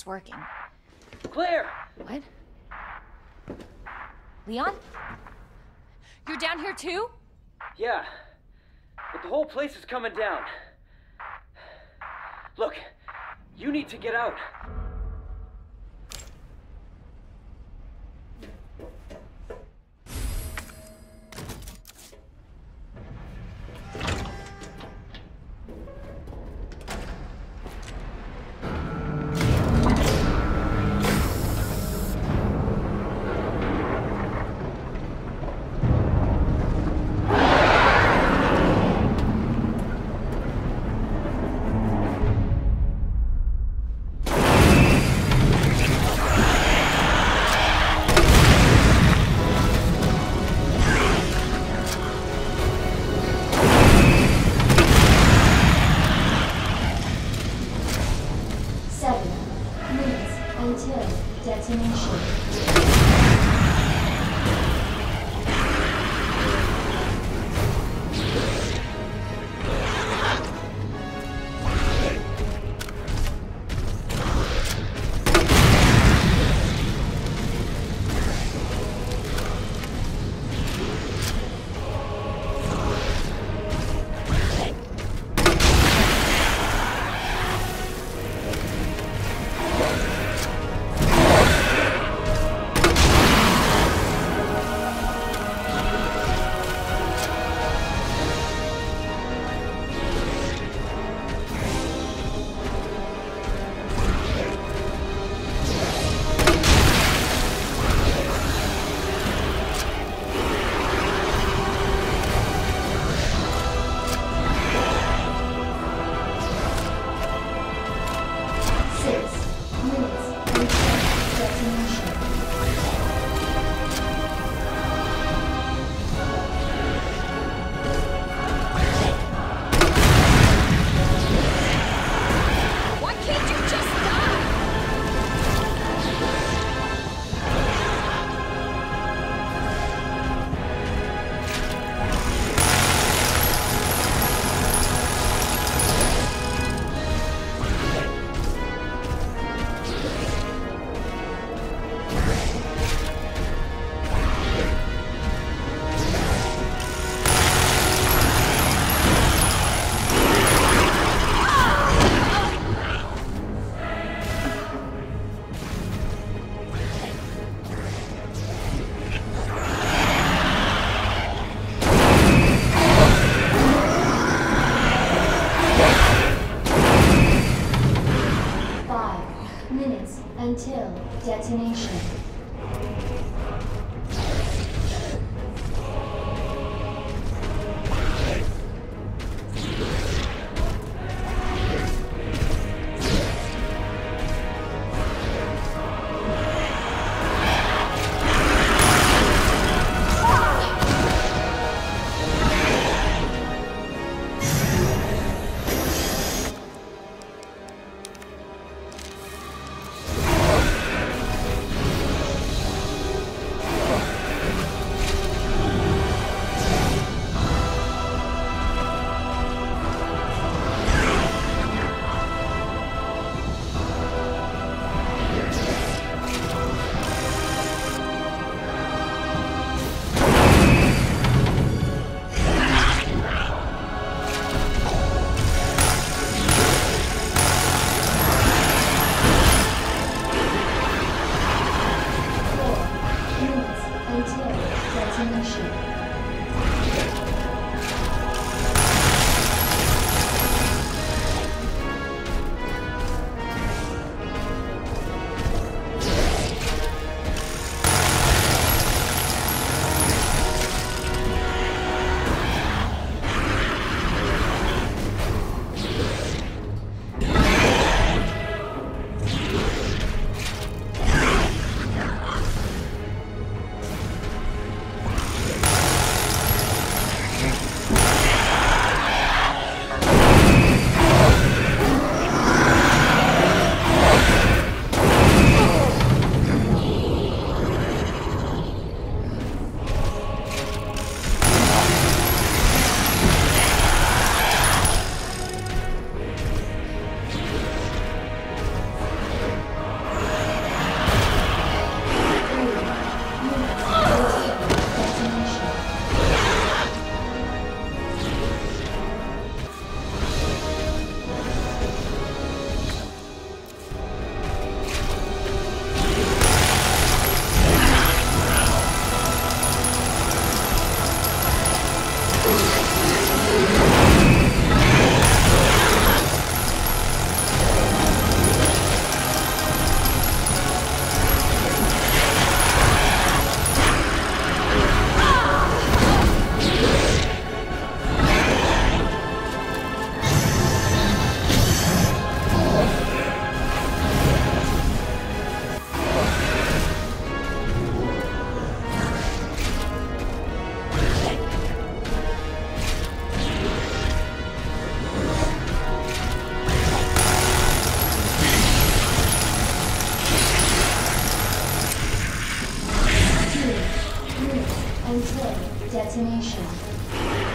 It's working. Claire! What? Leon? You're down here too? Yeah. But the whole place is coming down. Look, you need to get out. Detonation. Until detonation. 真的是 destination.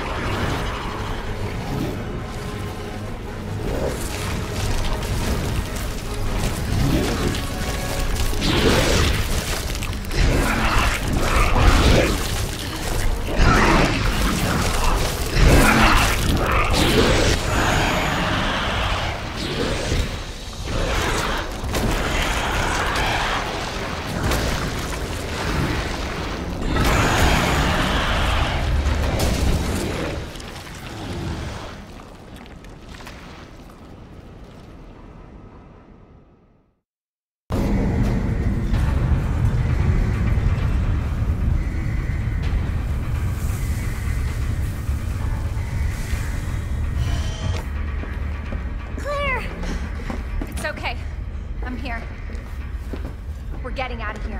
I'm here. We're getting out of here.